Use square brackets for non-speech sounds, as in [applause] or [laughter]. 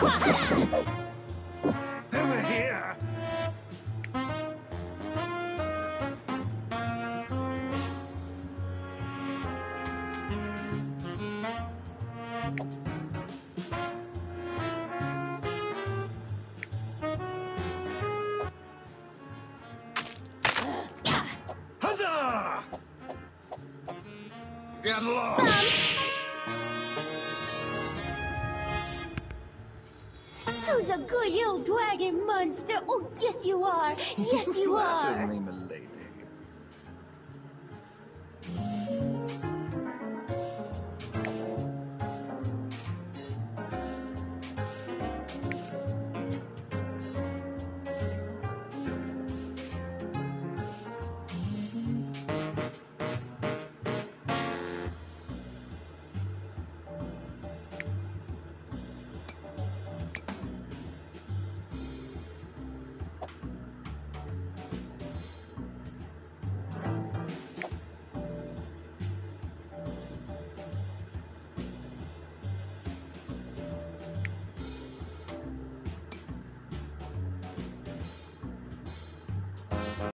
Over here. Huzzah! Get lost! Who's a good old dragon monster? Oh, yes you are. Yes you [laughs] are. Malay.